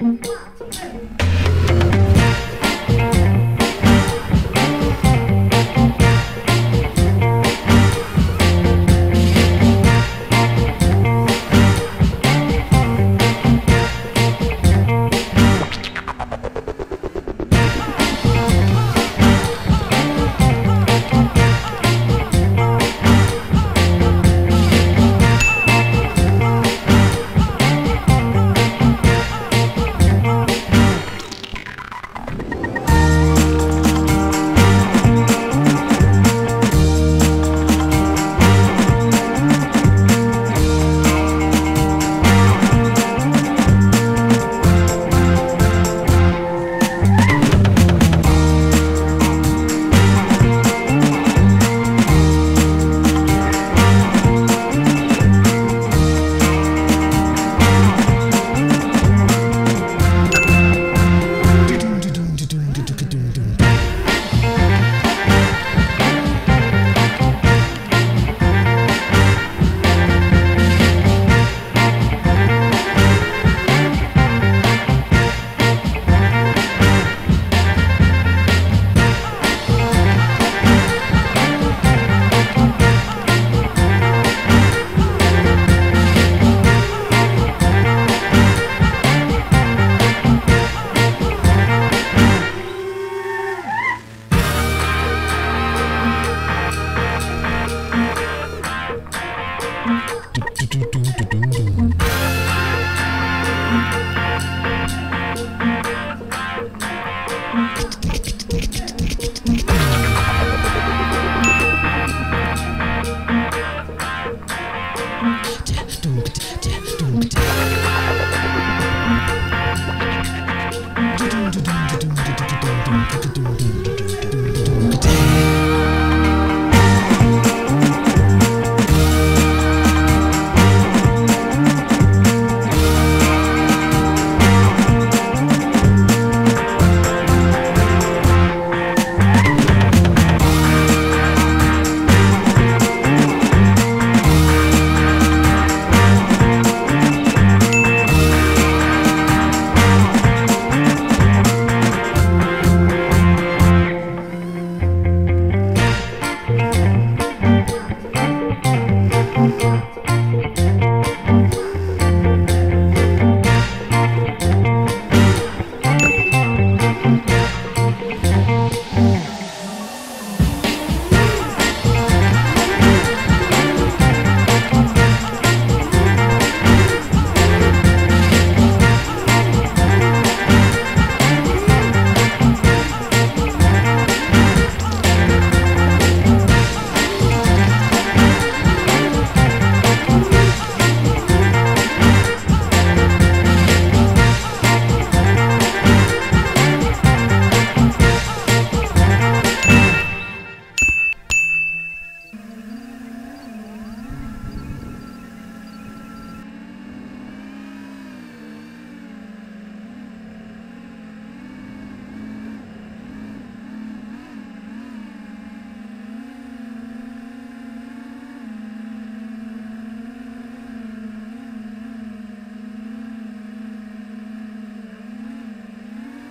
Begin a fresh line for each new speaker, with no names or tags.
One, two, three.